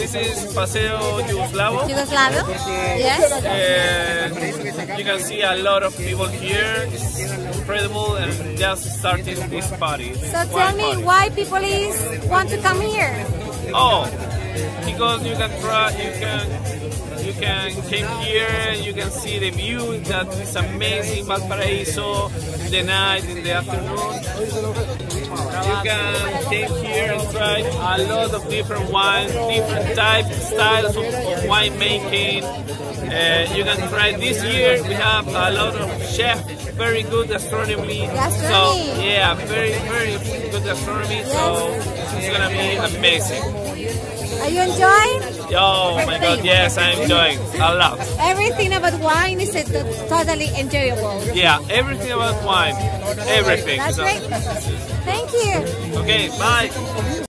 This is Paseo Yugoslavo. Yugoslav? Yes. Uh, you can see a lot of people here. It's incredible and just starting this party. So tell me why people is want to come here? Oh, because you can try, you can, you can came here, you can see the view that is amazing, Valparaiso, in the night, in the afternoon. You can came here and try a lot of different wines, different types, styles of, of wine making. Uh, you can try this year. We have a lot of chef, very good astronomy. So yeah, very very good gastronomy. So it's gonna be amazing. Are you enjoying? Oh my god, yes, I'm enjoying a lot. Everything about wine is totally enjoyable. Yeah, everything about wine, everything. That's So- great. Thank you. Okay, bye.